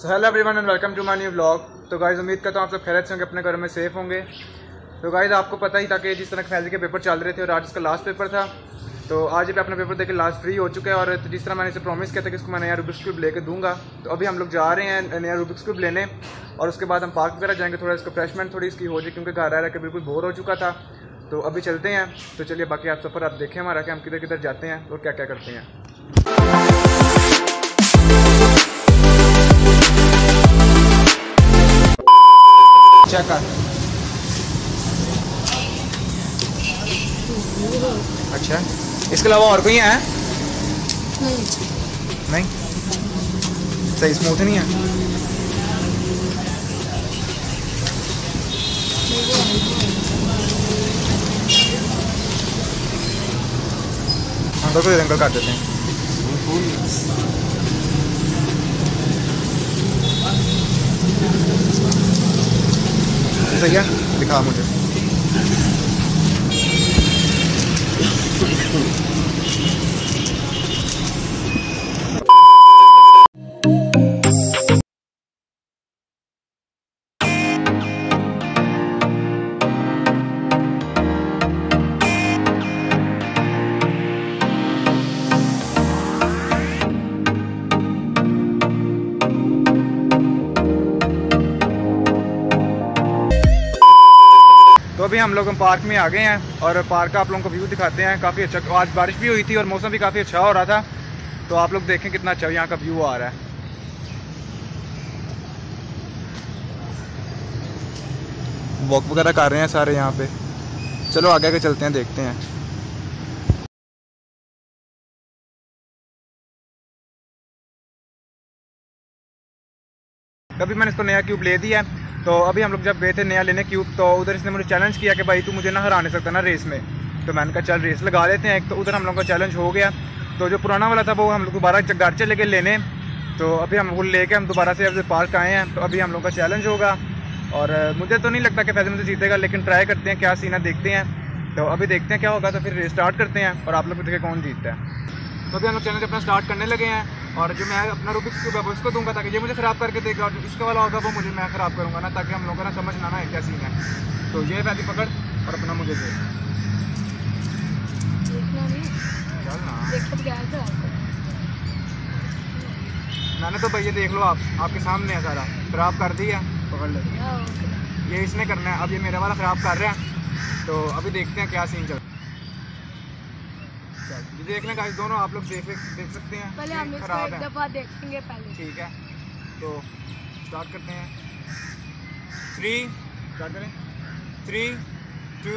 Hello everyone and welcome to my new blog तो guys उम्मीद करता हूँ आप सब खैरत से होंगे, अपने घरों में सेफ़ होंगे। तो गाइज़ आपको पता ही था कि जिस तरह फैजी के पेपर चल रहे थे और आज इसका लास्ट पेपर था। तो आज भी अपना पेपर देकर लास्ट फ्री हो चुका है और जिस तरह मैंने इसे प्रॉमिस किया था कि इसको मैं नया रूबिक्स क्यूब लेके दूँगा तो अभी हम लोग जा रहे हैं नया रूबिक्स क्यूब लेने और उसके बाद हम पार्क वगैरह जाएँगे। थोड़ा इसका फ्रेशमेंट थोड़ी इसकी हो जाए क्योंकि घर रह रहा के बिल्कुल बोर हो चुका था। तो अभी चलते हैं। तो चलिए बाकी आप सफ़र आप देखें हमारा कि हम किधर किधर जाते हैं और क्या क्या करते हैं। चेक कर। अच्छा। इसके अलावा और कोई है? नहीं। नहीं सही स्मूथ नहीं है। तो कोई रंगल कर देते हैं। सही है दिखा मुझे अभी हम लोग पार्क में आ गए हैं और पार्क का आप लोगों को व्यू दिखाते हैं। काफ़ी अच्छा आज बारिश भी हुई थी और मौसम भी काफ़ी अच्छा हो रहा था। तो आप लोग देखें कितना अच्छा यहाँ का व्यू आ रहा है। वॉक वगैरह कर रहे हैं सारे यहाँ पे। चलो आगे आगे चलते हैं, देखते हैं। अभी मैंने इसको नया क्यूब ले दिया तो अभी हम लोग जब गए थे नया लेने क्यूब तो उधर इसने मुझे चैलेंज किया कि भाई तू मुझे ना हरा नहीं सकता ना रेस में। तो मैंने कहा, चल रेस लगा लेते हैं एक। तो उधर हम लोग का चैलेंज हो गया। तो जो पुराना वाला था, वो हम लोग दोबारा घर चले गए लेने। तो अभी हम वो लेके हम दोबारा से अब पार्क आए हैं। तो अभी हम लोग का चैलेंज होगा। और, मुझे तो नहीं लगता कि फैजल मुझे जीतेगा, लेकिन ट्राई करते हैं, क्या सीना देखते हैं। तो अभी देखते हैं क्या होगा तो फिर स्टार्ट करते हैं। और आप लोग देखें कौन जीतता है। तो अभी हम लोग चैलेंज अपना स्टार्ट करने लगे हैं। और जो मैं अपना रूबिक्स क्यूब है वो उसको दूँगा ताकि ये मुझे ख़राब करके देगा और जो इसका वाला होगा वो मुझे मैं ख़राब करूँगा ना ताकि हम लोगों को ना समझ ना आए क्या सीन है। तो ये पहली पकड़ और अपना मुझे दे। चल मैंने तो भैया देख लो आप आपके सामने है सारा। ख़राब कर दिया पकड़ ले। ये इसने करना है। अब ये मेरा वाला ख़राब कर रहा है। तो अभी देखते हैं क्या सीन चल, ये देख लें गाइस दोनों आप लोग देख देख सकते हैं। पहले हम इसको एक दफ़ा देखेंगे पहले। ठीक है तो स्टार्ट करते हैं। थ्री स्टार्ट करें। Three two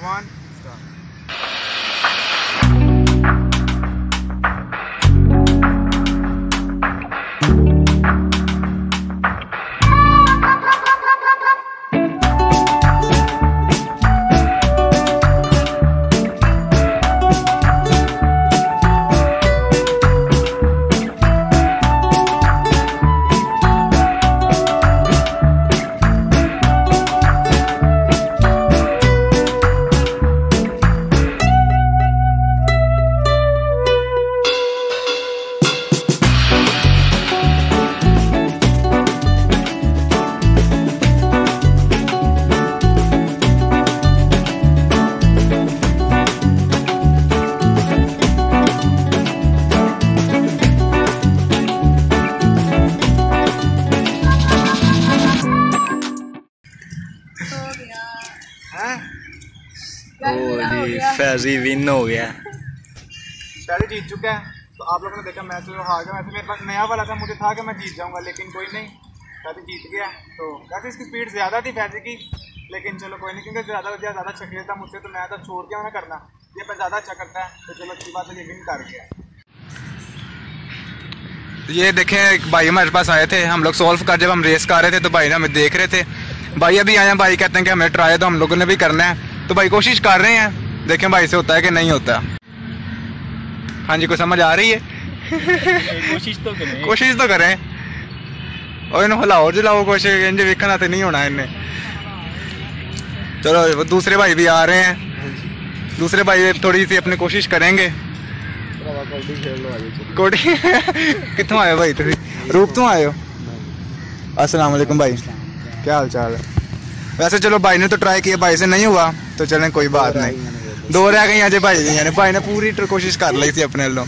one start Faizi win हो गया। पहले जीत चुका है। तो आप लोगों ने देखा मैं तो हार गया। वैसे मेरे पास नया वाला था मुझे था कि मैं जीत जाऊँगा लेकिन कोई नहीं। पहले जीत गया। तो वैसे इसकी स्पीड ज़्यादा थी फैजी की लेकिन चलो कोई नहीं क्योंकि ज़्यादा से ज़्यादा चक्कर था मुझसे तो मैं तो छोड़ के उन्हें करना। ये पर ज़्यादा अच्छा करता है तो चलो अच्छी बात है ये विन कर गया। ये देखें एक भाई हमारे पास आए थे। हम लोग सॉल्व कर जब हम रेस कर रहे थे तो भाई ने हमें देख रहे थे। भाई अभी आए हैं भाई कहते हैं कि हमें ट्राई तो हम लोगों ने भी करना है। तो भाई कोशिश कर रहे हैं। देखें भाई से होता है कि नहीं होता? हाँ जी कोई समझ आ रही है? कोशिश तो करें। कोशिश तो करें। और इन्हें हिलाओ जलाओ कुछ इंज वेखना तो नहीं होना इन्हें। चलो दूसरे भाई भी आ रहे हैं। दूसरे भाई थोड़ी सी अपनी कोशिश करेंगे। कोटी कितों आए भाई तुम रूप तो आए हो? अस्सलाम वालेकुम भाई। क्या हाल चाल है? वैसे चलो भाई ने तो ट्राई किया भाई से नहीं हुआ तो चलें कोई बात नहीं। दो रह गई अजय भाई यानी भाई ने पूरी कोशिश कर ली थी अपने लो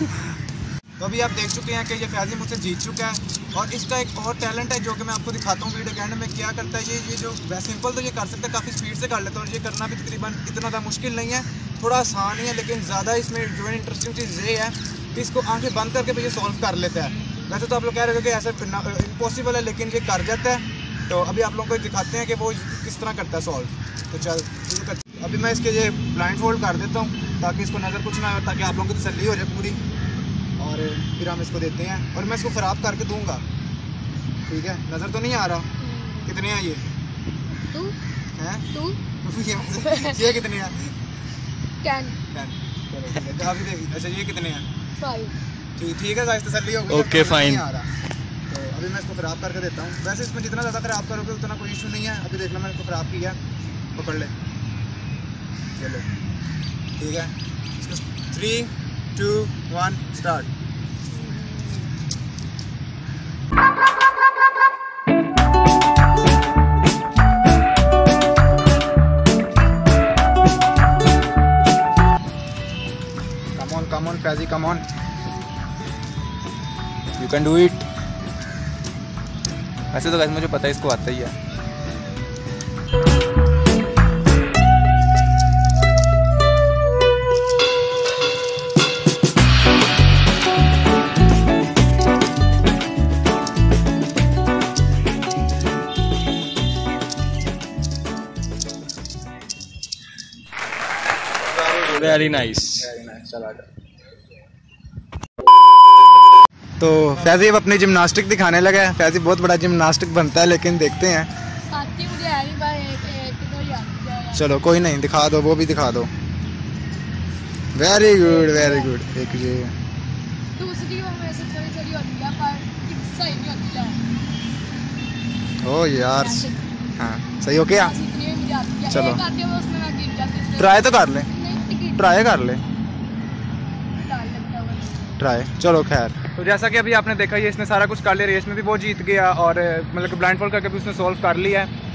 तो अभी आप देख चुके हैं कि ये फैजी मुझसे जीत चुका है। और इसका एक और टैलेंट है जो कि मैं आपको दिखाता हूँ वीडियो के एंड में क्या करता है ये ये जो सिंपल तो ये कर सकता है, काफ़ी स्पीड से कर लेता है, और ये करना भी तकरीबन इतना ज़्यादा मुश्किल नहीं है। थोड़ा आसान ही है, लेकिन ज़्यादा इसमें जो है इंटरेस्टिंग चीज़ ये है कि इसको आँखें बंद करके भी ये सॉल्व कर लेता है। वैसे तो आप लोग कह रहे हो कि ऐसा इम्पॉसिबल है, लेकिन ये कर जाता है। तो अभी आप लोगों को दिखाते हैं कि वो किस तरह करता है सॉल्व तो चल अभी मैं इसके ये ब्लाइंड फोल्ड कर देता हूँ ताकि इसको नज़र कुछ ना हो ताकि आप लोगों की तसली हो जाए पूरी। और फिर हम इसको देते हैं और मैं इसको ख़राब करके दूँगा। ठीक है? नज़र तो नहीं आ रहा। कितने हैं ये? तू हैं? तू ये मतलब- ये कितने हैं? टेन। अभी देखिए अच्छा ये कितने हैं? फाइव। ठीक ठीक है गाइस तसल्ली हो गई नहीं fine. आ रहा। तो अभी मैं इसको ख़राब करके देता हूँ। वैसे इसमें जितना ज़्यादा ख़राब करोगे उतना कोई इशू नहीं है। अभी देखना मैंने इसको ख़राब किया। पकड़ ले। चलो ठीक है three two one start Come on. You can do it. वैसे तो वैसे मुझे पता है इसको आता ही है वेरी नाइस तो फैजी अब अपनी जिम्नास्टिक दिखाने लगा है। फैजी बहुत बड़ा जिम्नास्टिक बनता है लेकिन देखते हैं। है तो चलो कोई नहीं दिखा दो वो भी दिखा दो। वेरी गुड वेरी गुड एक ये। दूसरी वो मेरे से थोड़ी थोड़ी होती है पर सही नहीं होती है। ओ यार हाँ सही हो गया। चलो। एक आती वो उसमें मैं गिर जाती ट्राई तो कर ले। ट्राई कर ले। है ट्राई। चलो खैर। तो जैसा कि अभी आपने देखा ये इसने सारा कुछ कर लिया रेस में भी वो जीत गया और मतलब ब्लाइंड फॉल करके भी उसने सॉल्व कर लिया है।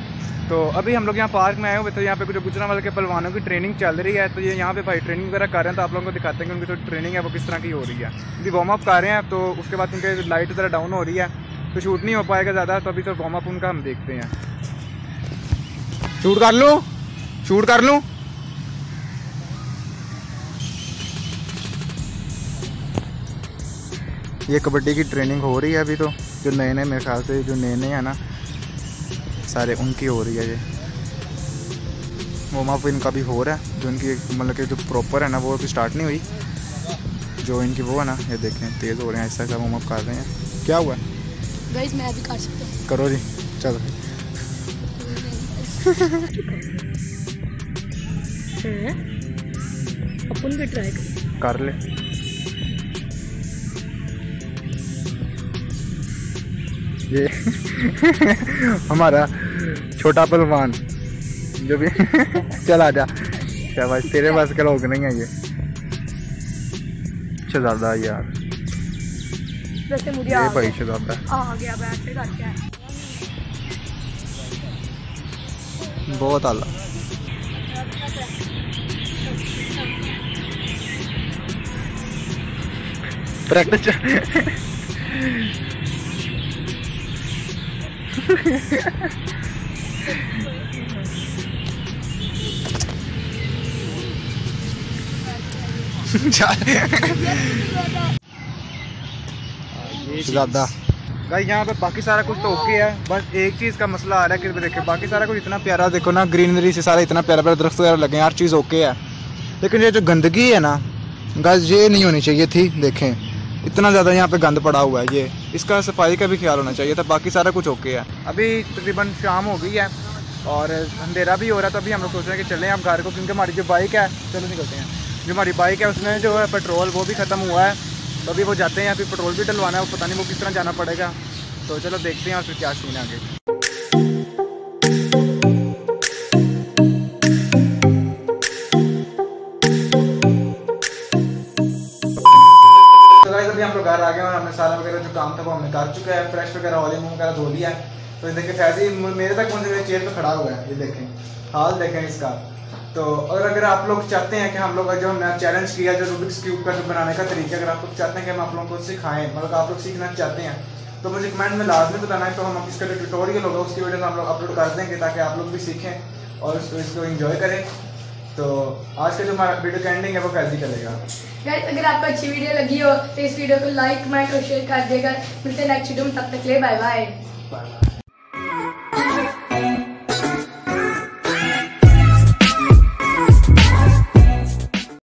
तो अभी हम लोग यहाँ पार्क में आए हुए तो यहाँ पे कुछ गुजरा वाले के पलवानों की ट्रेनिंग चल रही है तो ये यहाँ पे भाई ट्रेनिंग वगैरह कर रहे हैं तो आप लोगों को दिखाते हैं कि उनकी जो तो ट्रेनिंग है वो किस तरह की हो रही है। अभी वार्म अप कर रहे हैं तो उसके बाद उनके लाइट ज़रा डाउन हो रही है तो शूट नहीं हो पाएगा ज़्यादा तो अभी तो वार्म अप उनका हम देखते हैं। शूट कर लूँ? शूट कर लूँ? ये कबड्डी की ट्रेनिंग हो रही है अभी तो जो नए नए मेरे ख्याल से जो नए नए हैं ना सारे उनकी हो रही है ये। वार्म अप इनका भी हो रहा है जो इनकी मतलब कि जो प्रॉपर है ना वो अभी स्टार्ट नहीं हुई। जो इनकी वो है ना ये देखें तेज़ हो रहे हैं ऐसा ऐसा वार्म अप कर रहे हैं। क्या हुआ? गाइस मैं भी कर सकता हूँ। करो जी चलो। अपन भी ट्राई कर। कर ले। ये हमारा छोटा पहलवान जो भी चल आ जा। शाबाश तेरे पास का लोग नहीं है ये। शहजादा यार। वैसे मुझे ये भाई शहजादा। आ गया वैसे करके बहुत आला। प्रैक्टिस। ज़्यादा। भाई यहाँ पे बाकी सारा कुछ तो ओके है, बस एक चीज़ का मसला आ रहा है, कि देखे बाकी सारा कुछ इतना प्यारा, देखो ना ग्रीनरी से सारा इतना प्यारा प्यारा दरख्त वगैरह लगे हर चीज़ ओके है। लेकिन ये जो गंदगी है ना गज ये नहीं होनी चाहिए थी, देखें। इतना ज़्यादा यहाँ पे गंद पड़ा हुआ है ये। इसका सफ़ाई का भी ख्याल होना चाहिए था बाकी सारा कुछ ओके है। अभी तकरीबन शाम हो गई है और अंधेरा भी हो रहा है तो अभी हम लोग सोच रहे हैं कि चलें आप घर को, क्योंकि हमारी जो बाइक है, चलो निकलते हैं। जो हमारी बाइक है, उसमें जो है पेट्रोल वो भी ख़त्म हुआ है। तो अभी वो जाते हैं अभी पेट्रोल भी डलवाना है, वो पता नहीं वो किस तरह जाना पड़ेगा। तो चलो देखते हैं और फिर क्या सीन आगे। काम था वो हमने कर चुका है फ्रेश वगैरह ऑयल वगैरह धो लिया है। तो ये देखिए, फैजी मेरे तक पहुँचे मेरे चेयर पे खड़ा हुआ है, ये देखें। हाल देखें इसका। तो और अगर आप लोग चाहते हैं कि हम लोग जो हमने चैलेंज किया, जो रूबिक्स क्यूब का जो बनाने का तरीका, अगर आप लोग चाहते हैं कि हम आप लोगों को सिखाएँ मतलब आप लोग सीखना चाहते हैं तो मुझे कमेंट में लाजमी बताना है तो हम इसका जो ट्यूटोरियल होगा, उसकी वीडियो हम लोग अपलोड कर देंगे, ताकि आप लोग भी सीखें और इसको इसको इंजॉय करें। तो आज का जो हमारा वीडियो का एंडिंग है वो कैसी चलेगा? गाइस अगर आपको अच्छी वीडियो लगी हो तो इस वीडियो को लाइक कमेंट और शेयर कर देगा। मिलते हैं नेक्स्ट वीडियो में तब तक के लिए बाय बाय बाय बाय